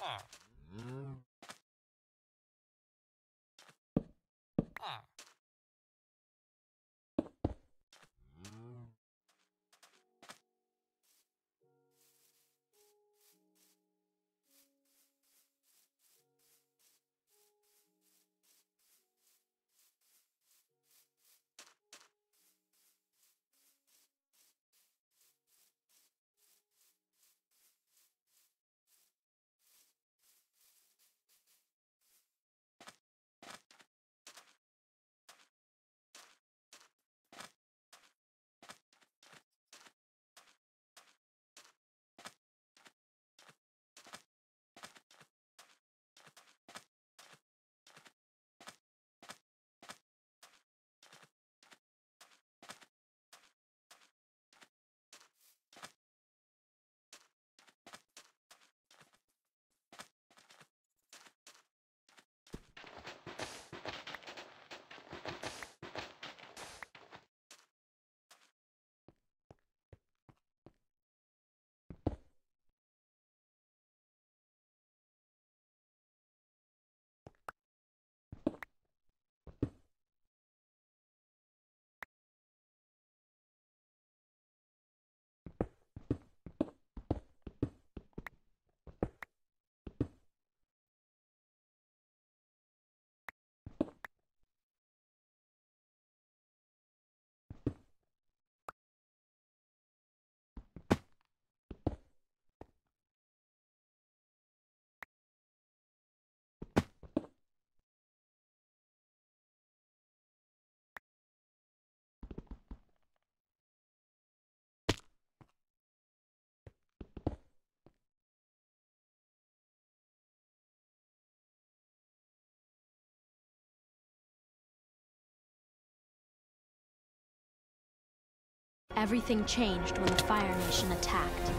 Ah. Mm. Everything changed when the Fire Nation attacked.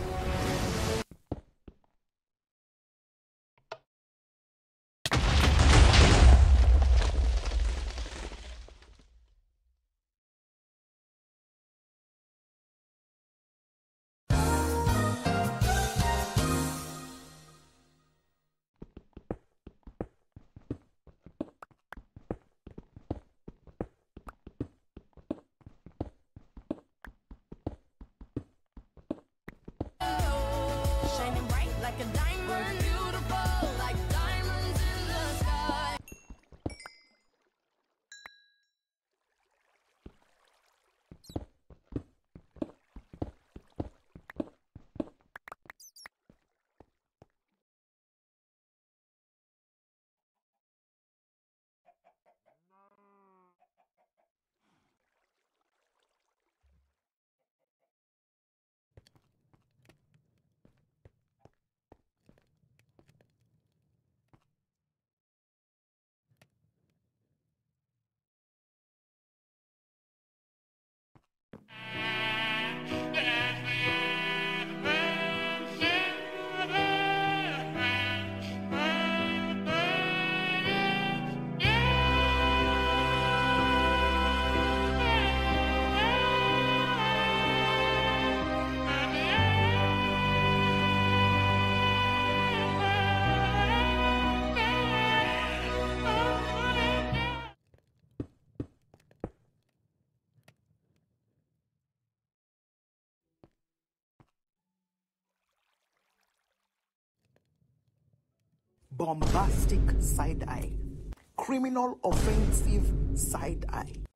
Bombastic side eye, criminal offensive side eye.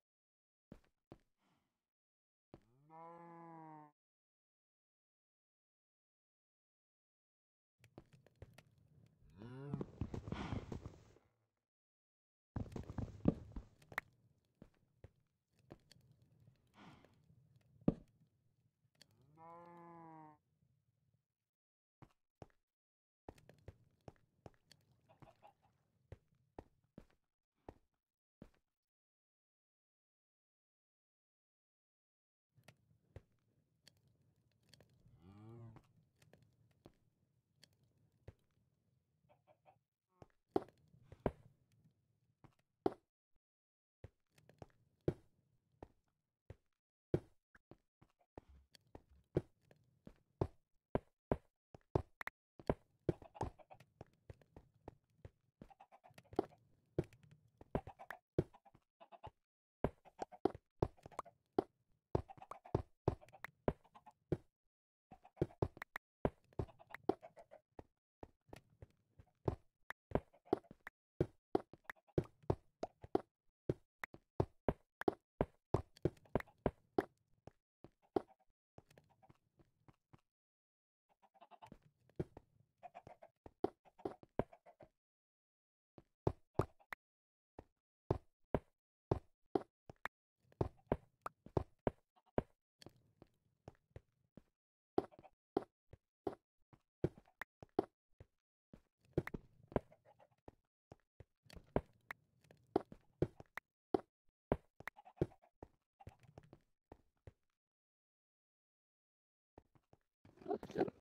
Get him.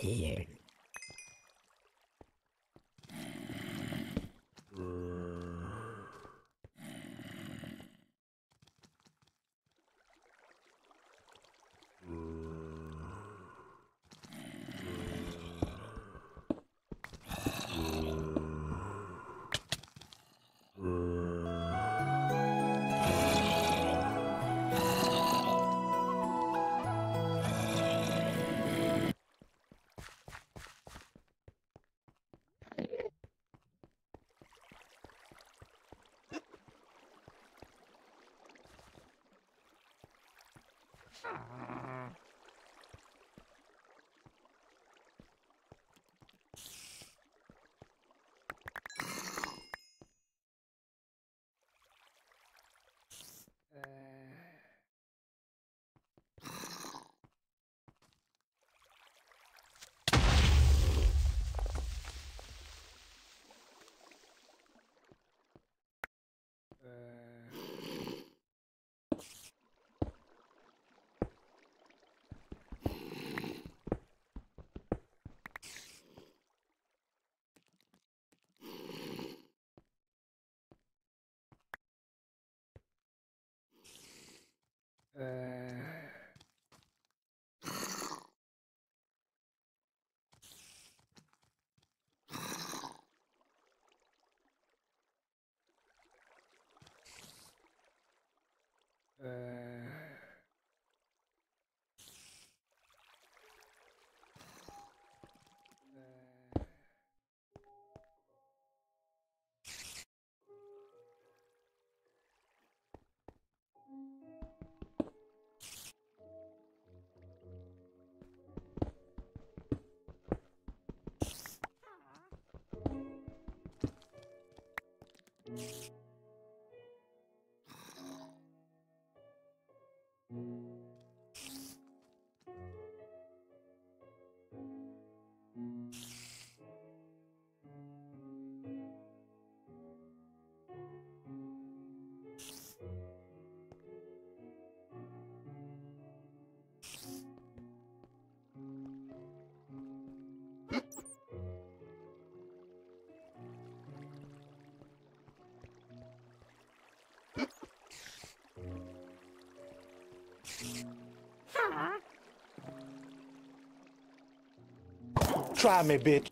here. Uh... Try me, bitch.